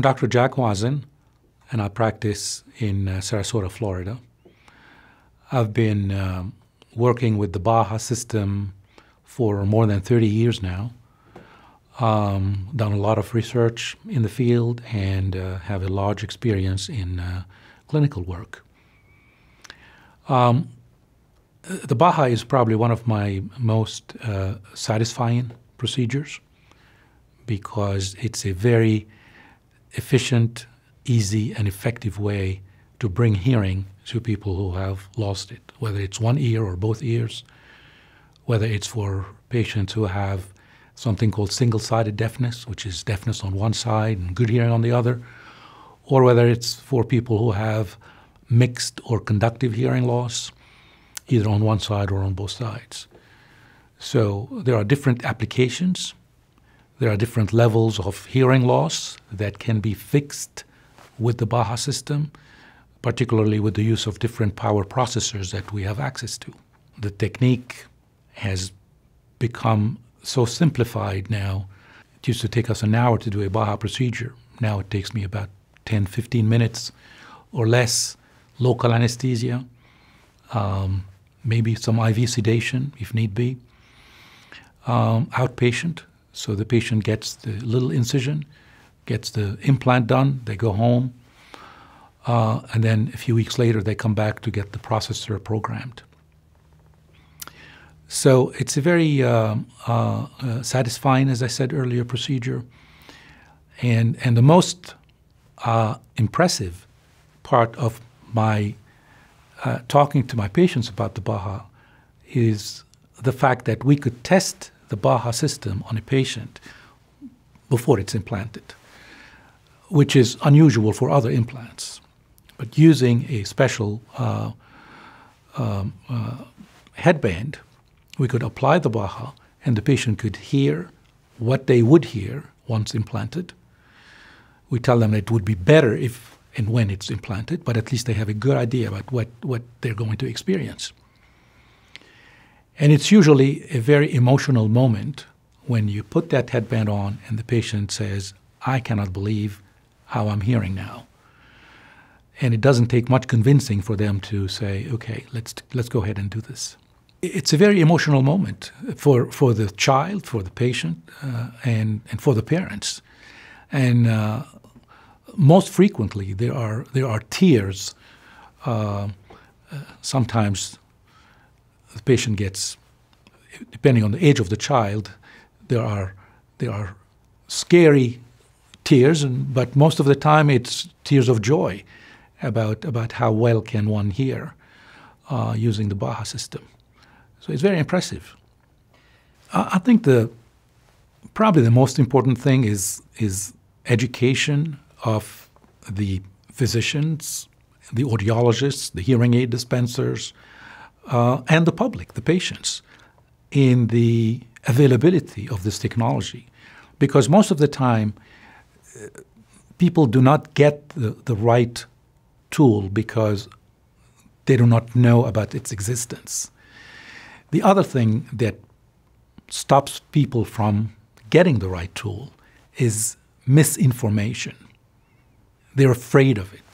Dr. Jack Wazen, and I practice in uh, Sarasota, Florida. I've been um, working with the Baha system for more than 30 years now. Um, done a lot of research in the field and uh, have a large experience in uh, clinical work. Um, the Baha is probably one of my most uh, satisfying procedures because it's a very efficient, easy, and effective way to bring hearing to people who have lost it, whether it's one ear or both ears, whether it's for patients who have something called single sided deafness, which is deafness on one side and good hearing on the other, or whether it's for people who have mixed or conductive hearing loss, either on one side or on both sides. So there are different applications. There are different levels of hearing loss that can be fixed with the Baha system, particularly with the use of different power processors that we have access to. The technique has become so simplified now. It used to take us an hour to do a Baha procedure. Now it takes me about 10, 15 minutes or less. Local anesthesia, um, maybe some IV sedation if need be. Um, outpatient, so the patient gets the little incision, gets the implant done, they go home, uh, and then a few weeks later they come back to get the processor programmed. So it's a very uh, uh, uh, satisfying, as I said earlier, procedure. And, and the most uh, impressive part of my uh, talking to my patients about the Baha is the fact that we could test the Baha system on a patient before it's implanted, which is unusual for other implants. But using a special uh, um, uh, headband, we could apply the Baha and the patient could hear what they would hear once implanted. We tell them it would be better if and when it's implanted, but at least they have a good idea about what, what they're going to experience. And it's usually a very emotional moment when you put that headband on and the patient says, I cannot believe how I'm hearing now. And it doesn't take much convincing for them to say, okay, let's, let's go ahead and do this. It's a very emotional moment for, for the child, for the patient, uh, and, and for the parents. And uh, most frequently, there are, there are tears. Uh, sometimes the patient gets, depending on the age of the child, there are, there are scary tears, and, but most of the time it's tears of joy about, about how well can one hear uh, using the Baha system. So it's very impressive. I, I think the probably the most important thing is is education of the physicians, the audiologists, the hearing aid dispensers, uh, and the public, the patients, in the availability of this technology. Because most of the time, uh, people do not get the, the right tool because they do not know about its existence. The other thing that stops people from getting the right tool is misinformation. They're afraid of it.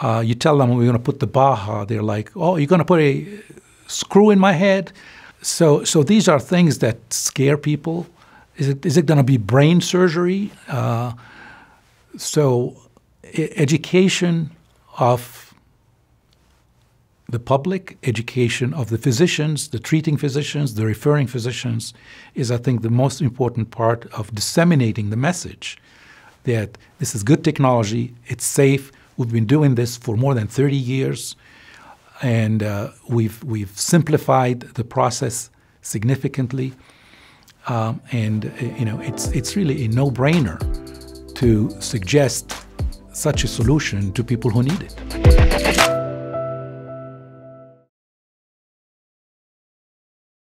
Uh, you tell them we're going to put the Baha, they're like, oh, you're going to put a screw in my head? So, so these are things that scare people. Is it, is it going to be brain surgery? Uh, so, education of the public, education of the physicians, the treating physicians, the referring physicians, is, I think, the most important part of disseminating the message that this is good technology, it's safe. We've been doing this for more than 30 years, and uh, we've, we've simplified the process significantly. Um, and uh, you know, it's, it's really a no-brainer to suggest such a solution to people who need it.